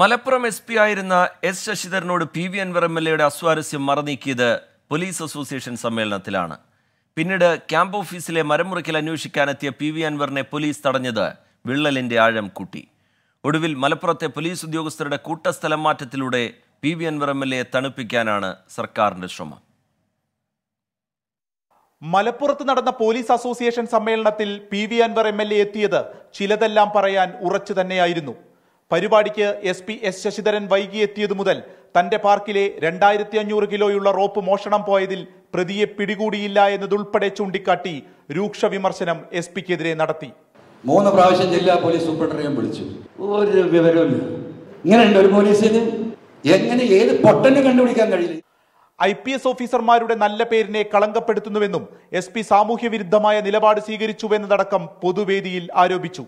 Malappuram S P ആയിരുന്ന S ശശിധരനോട് P V Anvar M L എയുടെ അസ്വാരസ്യം മറനീക്കിയത് പോലീസ് അസോസിയേഷൻ സമ്മേളനത്തിലാണ്. പിന്നീട് ക്യാമ്പ് ഓഫീസിലെ മരം മുറിക്കൽ അന്വേഷിക്കാനെത്തിയ പി വി അൻവറിനെ പോലീസ് തടഞ്ഞത് വിള്ളലിന്റെ ആഴം കൂട്ടി. ഒടുവിൽ മലപ്പുറത്തെ പോലീസ് ഉദ്യോഗസ്ഥരുടെ കൂട്ടസ്ഥലം മാറ്റത്തിലൂടെ P V Anvar M L A തണുപ്പിക്കാനാണ് സർക്കാരിന്റെ ശ്രമം. മലപ്പുറത്ത് നടന്ന പോലീസ് അസോസിയേഷൻ സമ്മേളനത്തിൽ P V Anvar M L A എത്തിയത് ചിലതെല്ലാം പറയാൻ ഉറച്ചു തന്നെയായിരുന്നു. പരിപാടിക്ക് എസ് പി എസ് ശശിധരൻ വൈകിയെത്തിയതു മുതൽ തന്റെ പാർക്കിലെ രണ്ടായിരത്തി അഞ്ഞൂറ് കിലോയുള്ള റോപ്പ് മോഷണം പോയതിൽ പ്രതിയെ പിടികൂടിയില്ല എന്നതുൾപ്പെടെ ചൂണ്ടിക്കാട്ടി രൂക്ഷ വിമർശനം എസ് പിക്കെതിരെ നടത്തി. മൂന്ന് പ്രാവശ്യം ജില്ലാ പോലീസ് സൂപ്രണ്ടറെ വിളിച്ചു. ഒരു വിവരമില്ല ഇങ്ങനെയുണ്ട് ഒരു പോലീസിന്? എങ്ങനെ ഏത് പൊട്ടനെ കണ്ടുപിടിക്കാൻ കഴിയില്ല? ഐ പി എസ് ഓഫീസർമാരുടെ നല്ല പേരിനെ കളങ്കപ്പെടുത്തുന്നുവെന്നും എസ് പി സാമൂഹ്യ വിരുദ്ധമായ നിലപാട് സ്വീകരിച്ചുവെന്നതടക്കം പൊതുവേദിയിൽ ആരോപിച്ചു.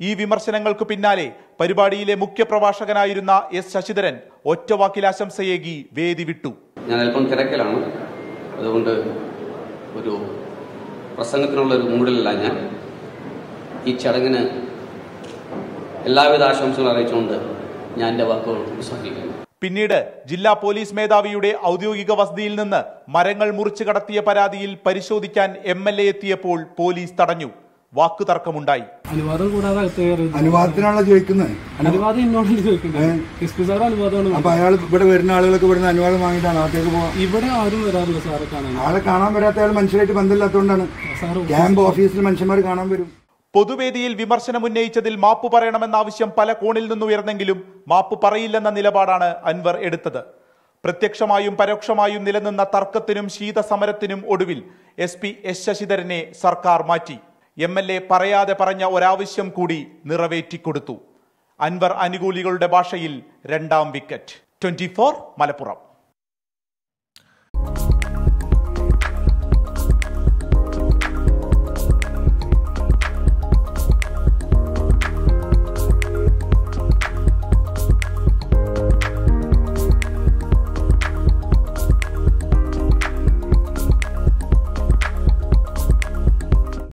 ഈ വിമർശനങ്ങൾക്ക് പിന്നാലെ പരിപാടിയിലെ മുഖ്യപ്രഭാഷകനായിരുന്ന എസ് ശശിധരൻ ഒറ്റവാക്കിൽ ആശംസയേകി വേദി വിട്ടു. ഞാൻ അല്പം തിരക്കിലാണ്. അതുകൊണ്ട് ഒരു പ്രസംഗത്തിനുള്ള ഒരു മൂഡിലല്ല ഞാൻ. ഈ ചടങ്ങിന് എല്ലാവിധ ആശംസകളും അറിയിച്ചുകൊണ്ട് ഞാൻ എന്റെ വാക്കുകൾ ഉപസംഹരിക്കുന്നു പിന്നീട് ജില്ലാ പോലീസ് മേധാവിയുടെ ഔദ്യോഗിക വസതിയിൽ നിന്ന് മരങ്ങൾ മുറിച്ചു കടത്തിയ പരാതിയിൽ പരിശോധിക്കാൻ എം എൽ എ എത്തിയപ്പോൾ പോലീസ് തടഞ്ഞു. വാക്കുതർക്കമുണ്ടായി. അനുവാദം കൂടാതെ അനുവാദത്തിനാണല്ലോ ചോദിക്കുന്നത്. അനുവാദം എന്നോട് ചോദിക്കുന്നത്? അനുവാദമാണ് അപ്പൊ അയാൾ ഇവിടെ വരുന്ന ആളുകളൊക്കെ ഇവിടുന്ന് അനുവാദം വാങ്ങിയിട്ടാണ് അകത്തേക്ക് പോകാം ഇവിടെ ആരും വരാറില്ല സാറെ കാണാൻ. ആളെ കാണാൻ വരാത്ത അയാൾ മനുഷ്യരായിട്ട് ബന്ധമില്ലാത്തതുകൊണ്ടാണ്. ക്യാമ്പ് ഓഫീസിൽ മനുഷ്യന്മാർ കാണാൻ വരും. പൊതുവേദിയിൽ വിമർശനം ഉന്നയിച്ചതിൽ മാപ്പ് പറയണമെന്ന ആവശ്യം പല കോണിൽ നിന്നുയർന്നെങ്കിലും മാപ്പ് പറയില്ലെന്ന നിലപാടാണ് അൻവർ എടുത്തത്. പ്രത്യക്ഷമായും പരോക്ഷമായും നിലനിന്ന തർക്കത്തിനും ശീതസമരത്തിനും ഒടുവിൽ എസ് പി എസ് ശശിധരനെ സർക്കാർ മാറ്റി. എം എൽ എ പറയാതെ പറഞ്ഞ ഒരാവശ്യം കൂടി നിറവേറ്റിക്കൊടുത്തു. അൻവർ അനുകൂലികളുടെ ഭാഷയിൽ രണ്ടാം വിക്കറ്റ്. ട്വന്റി മലപ്പുറം.